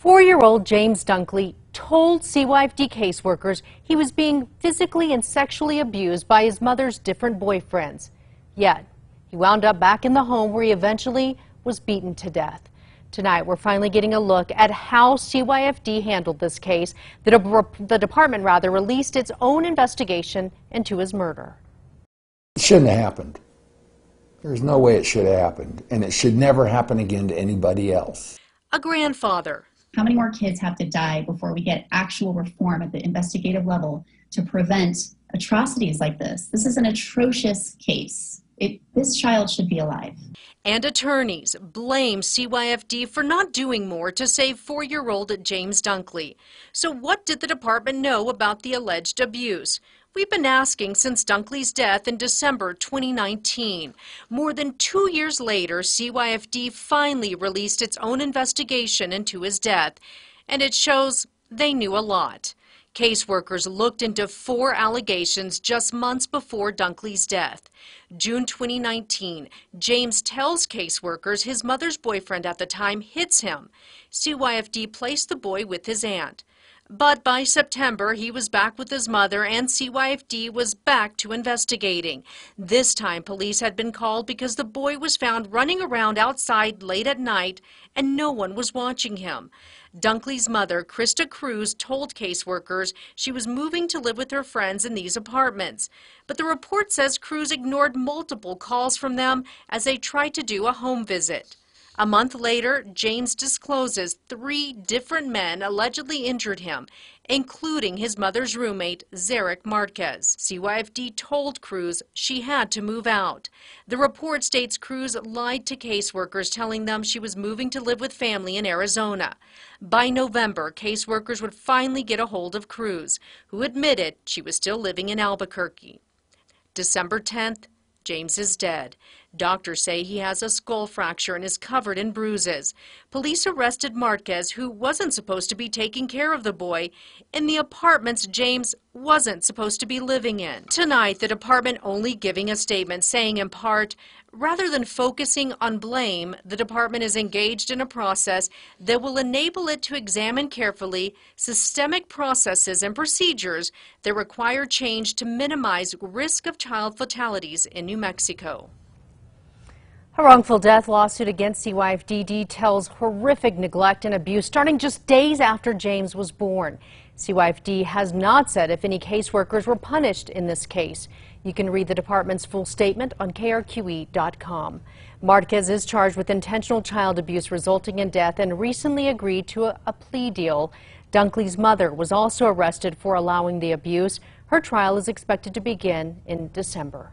Four-year-old James Dunkley told CYFD caseworkers he was being physically and sexually abused by his mother's different boyfriends. Yet, he wound up back in the home where he eventually was beaten to death. Tonight, we're finally getting a look at how CYFD handled this case. The, de the department, rather, released its own investigation into his murder. It shouldn't have happened. There's no way it should have happened, and it should never happen again to anybody else. A grandfather how many more kids have to die before we get actual reform at the investigative level to prevent atrocities like this? This is an atrocious case. It, this child should be alive. And attorneys blame CYFD for not doing more to save four year old James Dunkley. So, what did the department know about the alleged abuse? We've been asking since Dunkley's death in December 2019. More than two years later, CYFD finally released its own investigation into his death, and it shows they knew a lot. Caseworkers looked into four allegations just months before Dunkley's death. June 2019, James tells caseworkers his mother's boyfriend at the time hits him. CYFD placed the boy with his aunt. But by September, he was back with his mother, and CYFD was back to investigating. This time, police had been called because the boy was found running around outside late at night, and no one was watching him. Dunkley's mother, Krista Cruz, told caseworkers she was moving to live with her friends in these apartments. But the report says Cruz ignored multiple calls from them as they tried to do a home visit. A month later, James discloses three different men allegedly injured him, including his mother's roommate, Zarek Marquez. CYFD told Cruz she had to move out. The report states Cruz lied to caseworkers, telling them she was moving to live with family in Arizona. By November, caseworkers would finally get a hold of Cruz, who admitted she was still living in Albuquerque. December 10th, James is dead. Doctors say he has a skull fracture and is covered in bruises. Police arrested Marquez, who wasn't supposed to be taking care of the boy, in the apartments James wasn't supposed to be living in. Tonight, the department only giving a statement saying in part, rather than focusing on blame, the department is engaged in a process that will enable it to examine carefully systemic processes and procedures that require change to minimize risk of child fatalities in New Mexico. A wrongful death lawsuit against CYFD details horrific neglect and abuse starting just days after James was born. CYFD has not said if any caseworkers were punished in this case. You can read the department's full statement on KRQE.com. Marquez is charged with intentional child abuse resulting in death and recently agreed to a, a plea deal. Dunkley's mother was also arrested for allowing the abuse. Her trial is expected to begin in December.